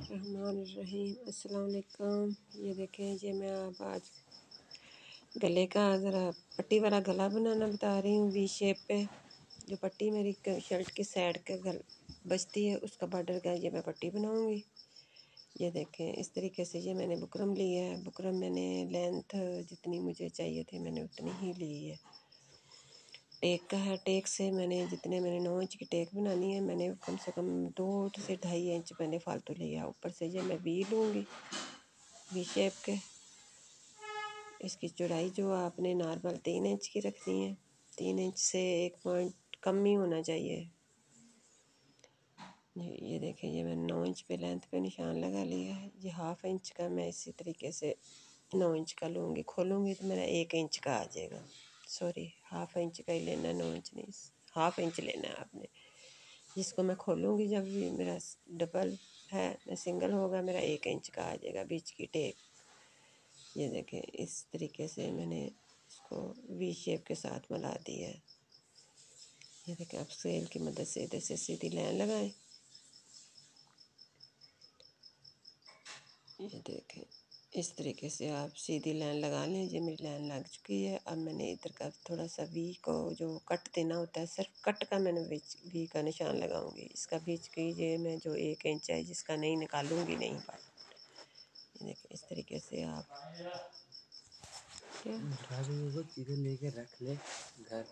रहीम अस्सलाम ये देखें ये मैं आप आज गले का ज़रा पट्टी वाला गला बनाना बता रही हूँ वी शेप पे। जो पट्टी मेरी शर्ट की साइड का गल बचती है, उसका बॉर्डर का ये मैं पट्टी बनाऊँगी। ये देखें, इस तरीके से ये मैंने बुकरम लिया है। बुकरम मैंने लेंथ जितनी मुझे चाहिए थी, मैंने उतनी ही ली है। टेक का है टेक से मैंने जितने मैंने नौ इंच की टेक बनानी है, मैंने कम से कम दो से ढाई इंच मैंने फालतू लिया। ऊपर से ये मैं वी लूँगी, वी शेप के। इसकी चौड़ाई जो आपने नॉर्मल तीन इंच की रखनी है, तीन इंच से एक पॉइंट कम ही होना चाहिए। ये देखें, ये मैंने नौ इंच पे लेंथ पे निशान लगा लिया है। ये हाफ़ इंच का मैं इसी तरीके से नौ इंच का लूँगी, खोलूँगी तो मेरा एक इंच का आ जाएगा। सॉरी हाफ़ इंच का ही लेना नौ इंच नहीं हाफ़ इंच लेना है आपने। जिसको मैं खोलूँगी जब भी मेरा डबल है, मैं सिंगल होगा, मेरा एक इंच का आ जाएगा बीच की टेप ये देखें, इस तरीके से मैंने इसको वी शेप के साथ मिला दिया है। ये देखें, आप सेल की मदद से इधर से सीधी लाइन लगाएँ। ये देखें इस तरीके से आप सीधी लाइन लगा लें ये मेरी लाइन लग चुकी है। अब मैंने इधर का थोड़ा सा वी को जो कट देना होता है सिर्फ़ कट का मैंने बीच वी का निशान लगाऊँगी। इसका बीच की ये मैं जो एक इंच है जिसका नहीं निकालूँगी नहीं ये देखिए इस तरीके से आप लेके रख ले घर।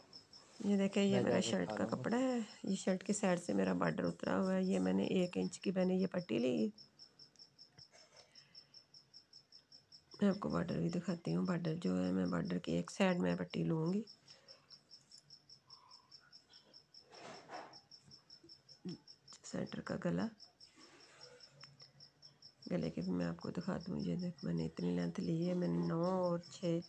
ये देखें ये मेरा शर्ट का कपड़ा है। ये शर्ट की साइड से मेरा बॉर्डर उतरा हुआ है। ये मैंने एक इंच की मैंने ये पट्टी ली। मैं आपको बॉर्डर भी दिखाती हूँ। बॉर्डर जो है, मैं बॉर्डर की एक साइड में पट्टी लूँगी। सेंटर का गला। गले के भी मैं आपको दिखा दूँ ये देख, मैंने इतनी लेंथ ली है, मैंने नौ और छः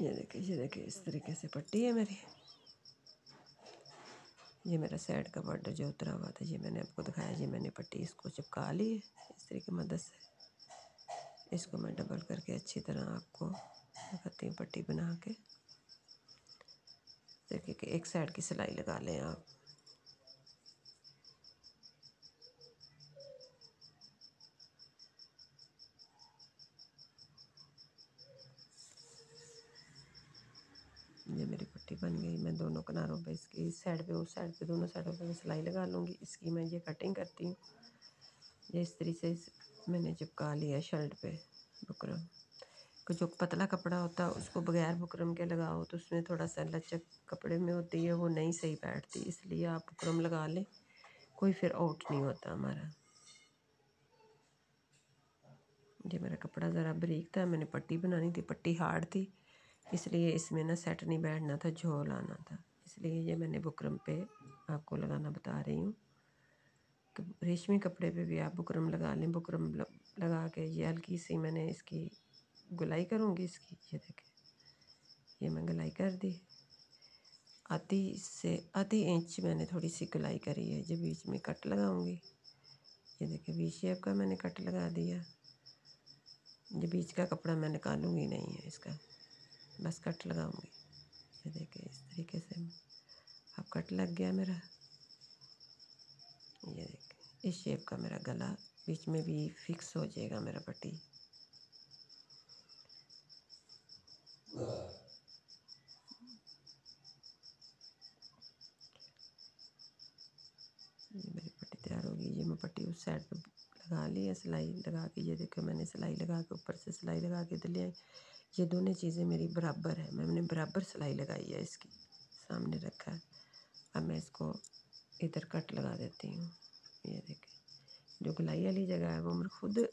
ये देखिए ये देखिए इस तरीके से पट्टी है मेरी। ये मेरा साइड का बॉर्डर जो उतरा हुआ था ये मैंने आपको दिखाया ये मैंने पट्टी इसको चिपका ली है इस तरीके मदद से। इसको मैं डबल करके अच्छी तरह आपको दिखाती हूँ पट्टी बना के। देखिए कि एक साइड की सिलाई लगा लें आप ये मेरी पट्टी बन गई। मैं दोनों किनारों पे इसकी इस साइड पे, उस साइड पे, दोनों साइडों पे मैं सिलाई लगा लूँगी। इसकी मैं ये कटिंग करती हूँ। ये इस तरीके से मैंने चिपका लिया शर्ट पे बुकरम। को जो पतला कपड़ा होता है, उसको बगैर बुकरम के लगाओ तो उसमें थोड़ा सा लचक कपड़े में होती है, वो नहीं सही बैठती। इसलिए आप बुकरम लगा लें, कोई फिर आउट नहीं होता हमारा। ये मेरा कपड़ा ज़रा बरीक था, मैंने पट्टी बनानी थी, पट्टी हार्ड थी। इसलिए इसमें ना सेट नहीं बैठना था, झोल आना था। इसलिए ये मैंने बुकरम पे आपको लगाना बता रही हूँ। रेशमी कपड़े पे भी आप बुकरम लगा लें। बुकरम लगा के ये हल्की सी मैंने इसकी गुलाई करूँगी इसकी। ये देखें, ये मैं गुलाई कर दी। आधी से, आधी इंच मैंने थोड़ी सी गुलाई करी है। जो बीच में कट लगाऊँगी। ये देखिए बीच शेप का मैंने कट लगा दिया। ये बीच का कपड़ा मैं निकालूँगी नहीं है इसका। बस कट लगाऊँगी। ये देखिए, इस तरीके से। अब कट लग गया मेरा। ये देखिए, इस शेप का मेरा गला बीच में भी फिक्स हो जाएगा मेरा पट्टी। ये मेरी पट्टी तैयार होगी ये मैं पट्टी उस साइड पे लगा ली है, सिलाई लगा के। ये देखो मैंने सिलाई लगा के, ऊपर से सिलाई लगा के इधर ले ये दोनों चीज़ें मेरी बराबर है। मैंने बराबर सिलाई लगाई है इसकी, सामने रखा है। अब मैं इसको इधर कट लगा देती हूँ। ये देखें जो गुलाई वाली जगह है, वो मेरे खुद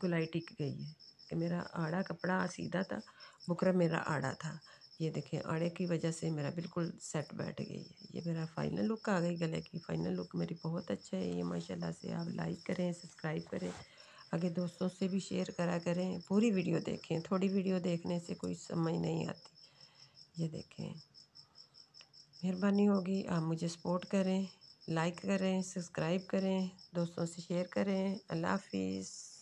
गुलाई टिक गई है कि मेरा आड़ा कपड़ा सीधा था, बुकरा मेरा आड़ा था। ये देखें आड़े की वजह से मेरा बिल्कुल सेट बैठ गई है। ये मेरा फाइनल लुक आ गई गले की। फ़ाइनल लुक मेरी बहुत अच्छा है। ये माशाल्लाह से आप लाइक करें सब्सक्राइब करें। आगे दोस्तों से भी शेयर करा करें, पूरी वीडियो देखें। थोड़ी वीडियो देखने से कोई समझ नहीं आती। ये देखें। मेहरबानी होगी। आप मुझे सपोर्ट करें, लाइक करें, सब्सक्राइब करें, दोस्तों से शेयर करें। अल्लाह हाफिज़।